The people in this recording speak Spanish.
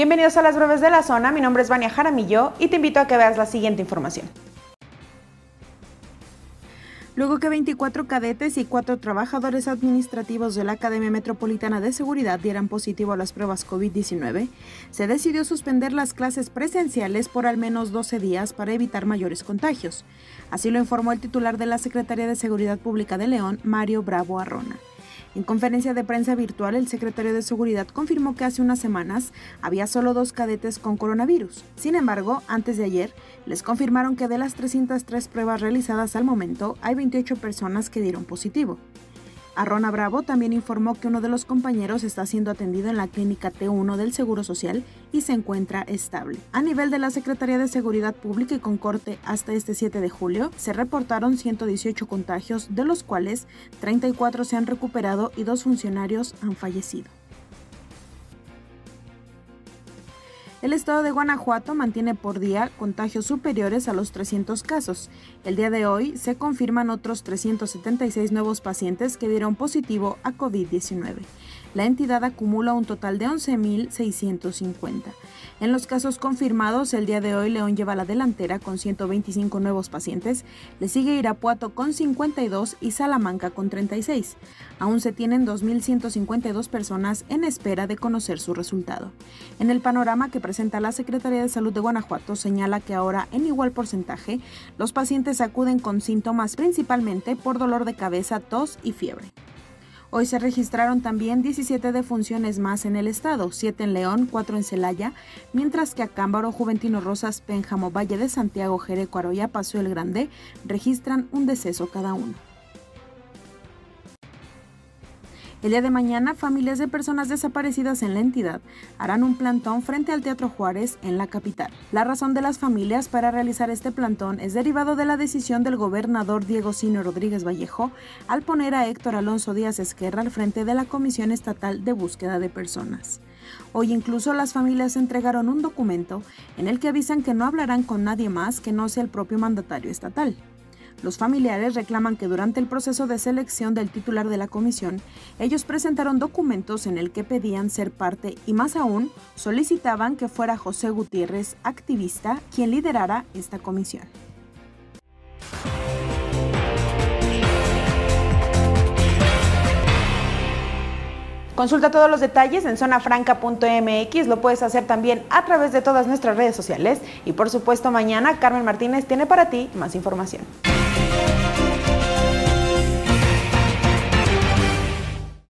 Bienvenidos a las breves de la zona, mi nombre es Vania Jaramillo y te invito a que veas la siguiente información. Luego que 24 cadetes y 4 trabajadores administrativos de la Academia Metropolitana de Seguridad dieran positivo a las pruebas COVID-19, se decidió suspender las clases presenciales por al menos 12 días para evitar mayores contagios. Así lo informó el titular de la Secretaría de Seguridad Pública de León, Mario Bravo Arrona. En conferencia de prensa virtual, el secretario de Seguridad confirmó que hace unas semanas había solo dos cadetes con coronavirus. Sin embargo, antes de ayer, les confirmaron que de las 303 pruebas realizadas al momento, hay 28 personas que dieron positivo. Arrona Bravo también informó que uno de los compañeros está siendo atendido en la clínica T1 del Seguro Social y se encuentra estable. A nivel de la Secretaría de Seguridad Pública y con corte hasta este 7 de julio, se reportaron 118 contagios, de los cuales 34 se han recuperado y dos funcionarios han fallecido. El estado de Guanajuato mantiene por día contagios superiores a los 300 casos. El día de hoy se confirman otros 376 nuevos pacientes que dieron positivo a COVID-19 la entidad acumula un total de 11.650. En los casos confirmados, el día de hoy León lleva la delantera con 125 nuevos pacientes, le sigue Irapuato con 52 y Salamanca con 36. Aún se tienen 2.152 personas en espera de conocer su resultado. En el panorama que presenta la Secretaría de Salud de Guanajuato señala que ahora en igual porcentaje los pacientes acuden con síntomas principalmente por dolor de cabeza, tos y fiebre. Hoy se registraron también 17 defunciones más en el estado, 7 en León, 4 en Celaya, mientras que Acámbaro, Juventino Rosas, Pénjamo, Valle de Santiago, Jereco, Aroya, Paso el Grande registran un deceso cada uno. El día de mañana, familias de personas desaparecidas en la entidad harán un plantón frente al Teatro Juárez en la capital. La razón de las familias para realizar este plantón es derivado de la decisión del gobernador Diego Sino Rodríguez Vallejo al poner a Héctor Alonso Díaz Esquerra al frente de la Comisión Estatal de Búsqueda de Personas. Hoy incluso las familias entregaron un documento en el que avisan que no hablarán con nadie más que no sea el propio mandatario estatal. Los familiares reclaman que durante el proceso de selección del titular de la comisión, ellos presentaron documentos en el que pedían ser parte y más aún solicitaban que fuera José Gutiérrez, activista, quien liderara esta comisión. Consulta todos los detalles en zonafranca.mx, lo puedes hacer también a través de todas nuestras redes sociales y por supuesto mañana Carmen Martínez tiene para ti más información. Bye.